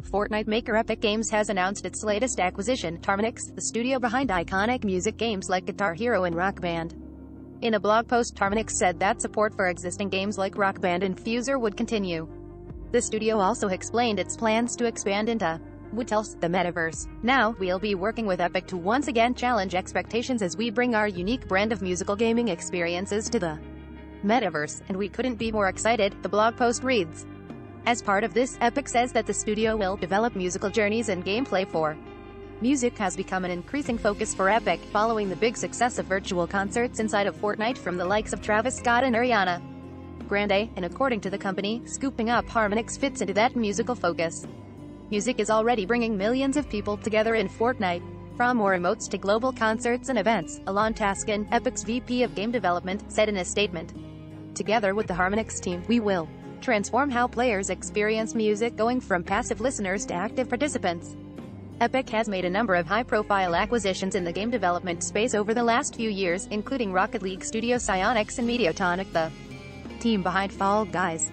Fortnite maker Epic Games has announced its latest acquisition, Harmonix, the studio behind iconic music games like Guitar Hero and Rock Band. In a blog post Harmonix said that support for existing games like Rock Band and Fuser would continue. The studio also explained its plans to expand into what else, the metaverse. Now, we'll be working with Epic to once again challenge expectations as we bring our unique brand of musical gaming experiences to the metaverse, and we couldn't be more excited, the blog post reads. As part of this, Epic says that the studio will develop musical journeys and gameplay for Music has become an increasing focus for Epic, following the big success of virtual concerts inside of Fortnite from the likes of Travis Scott and Ariana Grande, and according to the company, scooping up Harmonix fits into that musical focus. Music is already bringing millions of people together in Fortnite. From more emotes to global concerts and events, Alain Tascan, Epic's VP of Game Development, said in a statement. Together with the Harmonix team, we will transform how players experience music going from passive listeners to active participants. Epic has made a number of high-profile acquisitions in the game development space over the last few years, including Rocket League studio Psyonix and Mediatonic the team behind Fall Guys.